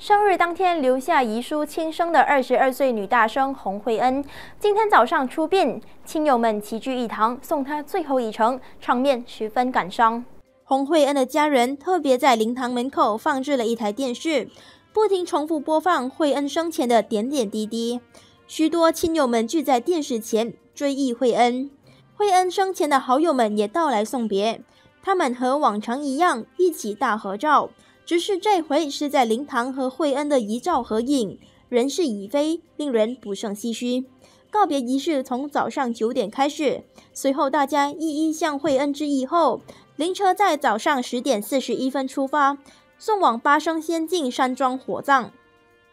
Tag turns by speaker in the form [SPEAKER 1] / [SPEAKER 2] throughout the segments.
[SPEAKER 1] 生日当天留下遗书轻生的二十二岁女大生洪慧恩，今天早上出殡，亲友们齐聚一堂，送她最后一程，场面十分感伤。洪慧恩的家人特别在灵堂门口放置了一台电视，不停重复播放慧恩生前的点点滴滴。许多亲友们聚在电视前追忆慧恩，慧恩生前的好友们也到来送别，他们和往常一样一起大合照。只是这回是在灵堂和惠恩的遗照合影，人事已非，令人不胜唏嘘。告别仪式从早上九点开始，随后大家一一向惠恩致意后，灵车在早上十点四十一分出发，送往八生仙境山庄火葬。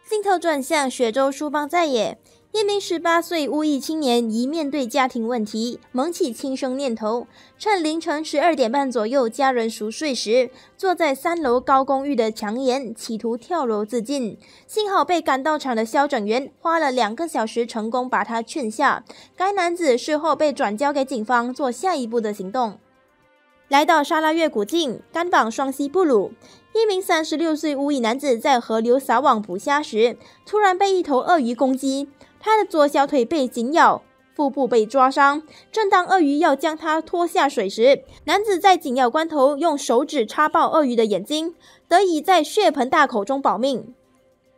[SPEAKER 1] 镜头转向雪州书坊在野。一名十八岁乌裔青年，一面对家庭问题萌起轻生念头，趁凌晨十二点半左右家人熟睡时，坐在三楼高公寓的墙沿，企图跳楼自尽。幸好被赶到场的消拯员花了两个小时，成功把他劝下。该男子事后被转交给警方做下一步的行动。来到沙拉越古晋甘榜双溪布鲁，一名三十六岁乌裔男子在河流撒网捕虾时，突然被一头鳄鱼攻击。他的左小腿被紧咬，腹部被抓伤。正当鳄鱼要将他拖下水时，男子在紧要关头用手指插爆鳄鱼的眼睛，得以在血盆大口中保命。